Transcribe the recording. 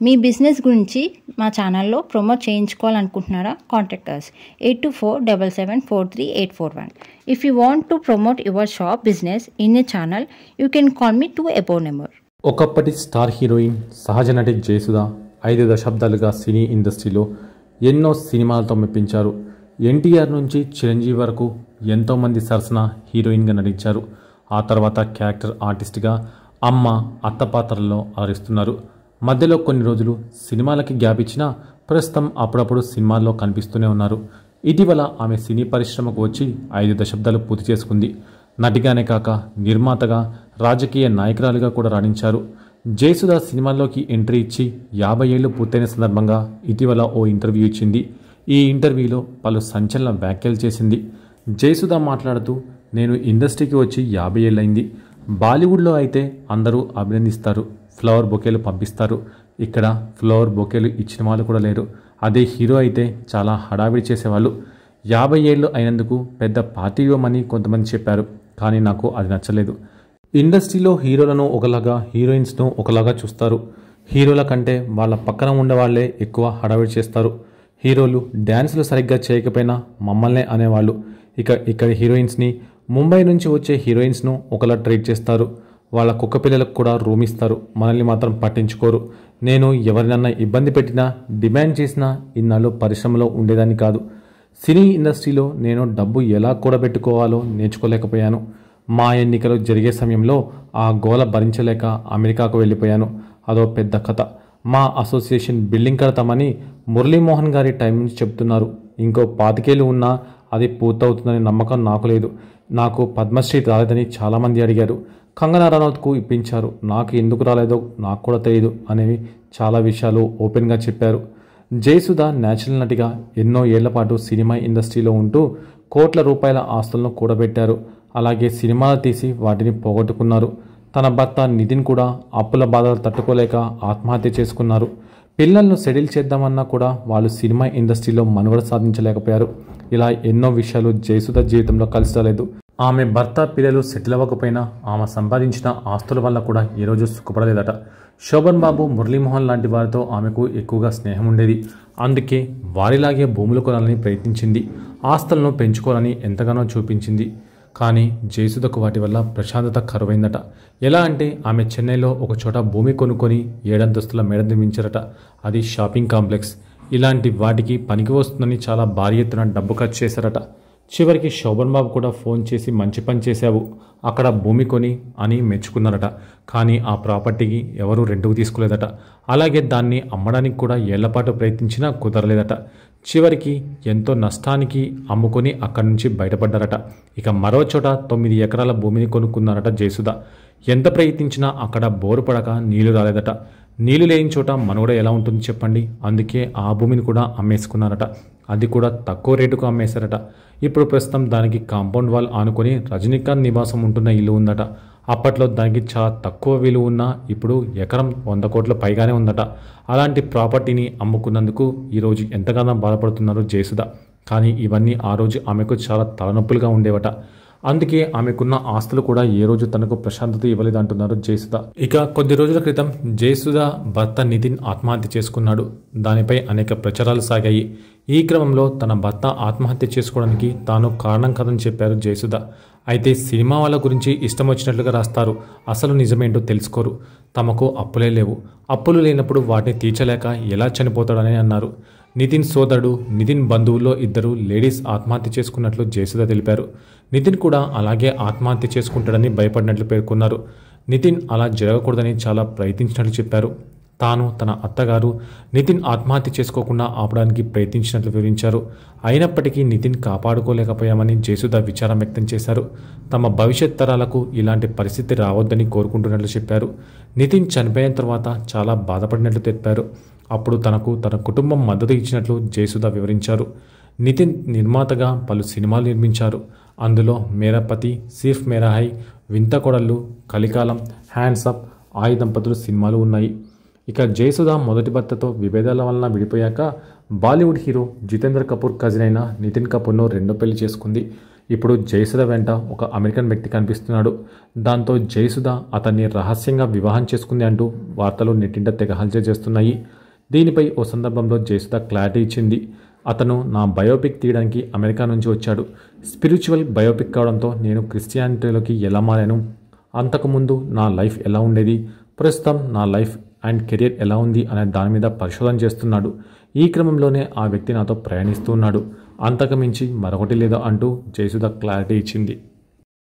మీ business గురించి మా ఛానల్లో promote చేయించుకోవాలనుకుంటున్నారా? Contact us eight two four double seven four three eight four one. If you want to promote your shop business in a channel you can call me to above number ఒకప్పటి star heroine సహజ నటి జయసుధ ఐదు దశాబ్దాలుగా సినీ ఇండస్ట్రీలో ఎన్నో సినిమాలతో మెప్పించారు. ఎన్టీఆర్ నుంచి చిరంజీవి వరకు ఎంతోమంది సరసన హీరోయిన్గా నటించారు. ఆ తర్వాత క్యారెక్టర్ ఆర్టిస్ట్గా అమ్మ అత్త పాత్రల్లో అలరిస్తున్నారు మధ్యలో కొన్ని రోజులు సినిమాలకి గ్యాప్ ఇచ్చినా ప్రస్తుతం అప్పుడప్పుడు సినిమాల్లో కనిపిస్తూనే ఉన్నారు. ఇటీవల ఆమె సినీ పరిశ్రమకు వచ్చి ఐదు దశాబ్దాలు పూర్తి చేసుకుంది. నటిగానే కాక నిర్మాతగా రాజకీయ నాయకురాలుగా కూడా రాణించారు. జయసుధ సినిమాల్లోకి ఎంట్రీ ఇచ్చి యాభై ఏళ్ళు పూర్తయిన సందర్భంగా ఇటీవల ఓ ఇంటర్వ్యూ ఇచ్చింది. ఈ ఇంటర్వ్యూలో పలు సంచలన వ్యాఖ్యలు చేసింది. జయసుధ మాట్లాడుతూ నేను ఇండస్ట్రీకి వచ్చి యాభై ఏళ్ళైంది బాలీవుడ్లో అయితే అందరూ అభినందిస్తారు. ఫ్లవర్ బొకేలు పంపిస్తారు. ఇక్కడ ఫ్లవర్ బొకేలు ఇచ్చిన వాళ్ళు కూడా లేరు. అదే హీరో అయితే చాలా హడావిడి చేసేవాళ్ళు. యాభై ఏళ్ళు అయినందుకు పెద్ద పార్టీ ఇవ్వమని కొంతమంది చెప్పారు కానీ నాకు అది నచ్చలేదు. ఇండస్ట్రీలో హీరోలను ఒకలాగా హీరోయిన్స్ను ఒకలాగా చూస్తారు. హీరోల కంటే వాళ్ళ పక్కన ఉండేవాళ్ళే ఎక్కువ హడావిడి చేస్తారు. హీరోలు డ్యాన్సులు సరిగ్గా చేయకపోయినా మమ్మల్నే అనేవాళ్ళు. ఇక ఇక్కడ హీరోయిన్స్ని ముంబై నుంచి వచ్చే హీరోయిన్స్ను ఒకలా ట్రీట్ చేస్తారు. వాళ్ళ కుక్క పిల్లలకు కూడా రూమ్ ఇస్తారు. మనల్ని మాత్రం పట్టించుకోరు. నేను ఎవరినన్నా ఇబ్బంది పెట్టినా డిమాండ్ చేసినా ఇన్నాళ్ళు పరిశ్రమలో ఉండేదాన్ని కాదు. సినీ ఇండస్ట్రీలో నేను డబ్బు ఎలా కూడబెట్టుకోవాలో నేర్చుకోలేకపోయాను. మా ఎన్నికలు జరిగే సమయంలో ఆ గోల భరించలేక అమెరికాకు వెళ్ళిపోయాను. అదో పెద్ద కథ. మా అసోసియేషన్ బిల్డింగ్ కడతామని మురళీమోహన్ గారి టైం నుంచి చెప్తున్నారు ఇంకో పాతికేళ్ళు ఉన్నా అది పూర్తవుతుందనే నమ్మకం నాకు లేదు. నాకు పద్మశ్రీ రాలేదని చాలామంది అడిగారు. కంగనా రనౌత్కు ఇప్పించారు. నాకు ఎందుకు రాలేదో నాకు కూడా తెలియదు అనేవి చాలా విషయాలు ఓపెన్గా చెప్పారు. జయసుధ నేచురల్ నటిగా ఎన్నో ఏళ్ళ పాటు సినిమా ఇండస్ట్రీలో ఉంటూ కోట్ల రూపాయల ఆస్తులను కూడబెట్టారు. అలాగే సినిమాలు తీసి వాటిని పోగొట్టుకున్నారు. తన భర్త నితిన్ కూడా అప్పుల బాధలు తట్టుకోలేక ఆత్మహత్య చేసుకున్నారు. పిల్లలను సెటిల్ చేద్దామన్నా కూడా వాళ్ళు సినిమా ఇండస్ట్రీలో మనుగడ సాధించలేకపోయారు. ఇలా ఎన్నో విషయాలు జయసుధ జీవితంలో కలిసి రాలేదు. ఆమె భర్త పిల్లలు సెటిల్ అవ్వకపోయినా ఆమె సంపాదించిన ఆస్తుల వల్ల కూడా ఈరోజు సుఖపడలేదట. శోభన్ బాబు మురళీమోహన్ లాంటి వారితో ఆమెకు ఎక్కువగా స్నేహం ఉండేది. అందుకే వారిలాగే భూములు కొనాలని ప్రయత్నించింది. ఆస్తులను పెంచుకోవాలని ఎంతగానో చూపించింది. కానీ జయసుధకు వాటి వల్ల ప్రశాంతత కరువైందట. ఎలా అంటే ఆమె చెన్నైలో ఒక చోట భూమి కొనుక్కొని ఏడంతస్తుల మేడ నిర్మించారట. అది షాపింగ్ కాంప్లెక్స్. ఇలాంటి వాటికి పనికి వస్తుందని చాలా భారీ ఎత్తున డబ్బు ఖర్చు చేశారట. చివరికి శోభన్ బాబు కూడా ఫోన్ చేసి మంచి పని చేశావు. అక్కడ భూమి కొని అని మెచ్చుకున్నారట. కానీ ఆ ప్రాపర్టీకి ఎవరూ రెండుకు తీసుకోలేదట. అలాగే దాన్ని అమ్మడానికి కూడా ఏళ్ళపాటు ప్రయత్నించినా కుదరలేదట. చివరికి ఎంతో నష్టానికి అమ్ముకొని అక్కడి నుంచి బయటపడ్డారట. ఇక మరో చోట తొమ్మిది ఎకరాల భూమిని కొనుక్కున్నారట జేసుద ఎంత ప్రయత్నించినా అక్కడ బోరు పడక నీళ్ళు రాలేదట. నీళ్ళు లేని చోట మనుగడ ఎలా ఉంటుంది చెప్పండి? అందుకే ఆ భూమిని కూడా అమ్మేసుకున్నారట. అది కూడా తక్కువ రేటుకు అమ్మేశారట. ఇప్పుడు ప్రస్తుతం దానికి కాంపౌండ్ వాల్ ఆనుకొని రజనీకాంత్ నివాసం ఉంటున్న ఇల్లు ఉందట. అప్పట్లో దానికి చాలా తక్కువ విలువ ఉన్నా ఇప్పుడు ఎకరం వంద కోట్ల పైగానే ఉందట. అలాంటి ప్రాపర్టీని అమ్ముకున్నందుకు ఈరోజు ఎంతగానో బాధపడుతున్నారు జయసుధ. కానీ ఇవన్నీ ఆ రోజు ఆమెకు చాలా తలనొప్పులుగా ఉండేవట. అందుకే ఆమెకున్న ఆస్తులు కూడా ఏ రోజు తనకు ప్రశాంతత ఇవ్వలేదంటున్నారు జయసుధ. ఇక కొద్ది రోజుల క్రితం జయసుధ భర్త నితిన్ ఆత్మహత్య చేసుకున్నాడు. దానిపై అనేక ప్రచారాలు సాగాయి. ఈ క్రమంలో తన భర్త ఆత్మహత్య చేసుకోవడానికి తాను కారణం కాదని చెప్పారు జయసుధ. అయితే సినిమా వాళ్ళ గురించి ఇష్టం వచ్చినట్లుగా రాస్తారు. అసలు నిజమేంటో తెలుసుకోరు. తమకు అప్పులే లేవు. అప్పులు లేనప్పుడు వాటిని తీర్చలేక ఎలా చనిపోతాడని అన్నారు. నితిన్ సోదరుడు నితిన్ బంధువుల్లో ఇద్దరు లేడీస్ ఆత్మహత్య చేసుకున్నట్లు జయసుధ తెలిపారు. నితిన్ కూడా అలాగే ఆత్మహత్య చేసుకుంటాడని భయపడినట్లు పేర్కొన్నారు. నితిన్ అలా జరగకూడదని చాలా ప్రయత్నించినట్లు చెప్పారు. తాను తన అత్తగారు నితిన్ ఆత్మహత్య చేసుకోకుండా ఆపడానికి ప్రయత్నించినట్లు వివరించారు. అయినప్పటికీ నితిన్ కాపాడుకోలేకపోయామని జయసుధ విచారం వ్యక్తం చేశారు. తమ భవిష్యత్ తరాలకు ఇలాంటి పరిస్థితి రావద్దని కోరుకుంటున్నట్లు చెప్పారు. నితిన్ చనిపోయిన తర్వాత చాలా బాధపడినట్లు తెలిపారు. అప్పుడు తనకు తన కుటుంబం మద్దతు ఇచ్చినట్లు జయసుధ వివరించారు. నితిన్ నిర్మాతగా పలు సినిమాలు నిర్మించారు. అందులో మేరపతి సీఫ్ మేరాహై వింత కొడళ్ళు కలికాలం హ్యాండ్స్ అప్ ఆయి దంపతులు సినిమాలు ఉన్నాయి. ఇక జయసుధ మొదటి భర్తతో విభేదాల వలన విడిపోయాక Bollywood hero Jitendra Kapoor cousin అయిన నితిన్ కపూర్ను రెండో పెళ్ళి చేసుకుంది. ఇప్పుడు జయసుధ వెంట ఒక అమెరికన్ వ్యక్తి కనిపిస్తున్నాడు. దాంతో జయసుధ అతన్ని రహస్యంగా వివాహం చేసుకుంది అంటూ వార్తలు నెట్టింట తెగ హల్చే చేస్తున్నాయి. దీనిపై ఓ సందర్భంలో జయసుధ క్లారిటీ ఇచ్చింది. అతను నా బయోపిక్ తీయడానికి అమెరికా నుంచి వచ్చాడు. స్పిరిచువల్ బయోపిక్ కావడంతో నేను క్రిస్టియానిటీలోకి ఎలా మారాను? అంతకుముందు నా లైఫ్ ఎలా ఉండేది? ప్రస్తుతం నా లైఫ్ అండ్ కెరియర్ ఎలా ఉంది అనే దాని మీద పరిశోధన చేస్తున్నాడు. ఈ క్రమంలోనే ఆ వ్యక్తి నాతో ప్రయాణిస్తూ ఉన్నాడు. అంతకుమించి మరొకటి లేదా అంటూ జయసుధ క్లారిటీ ఇచ్చింది.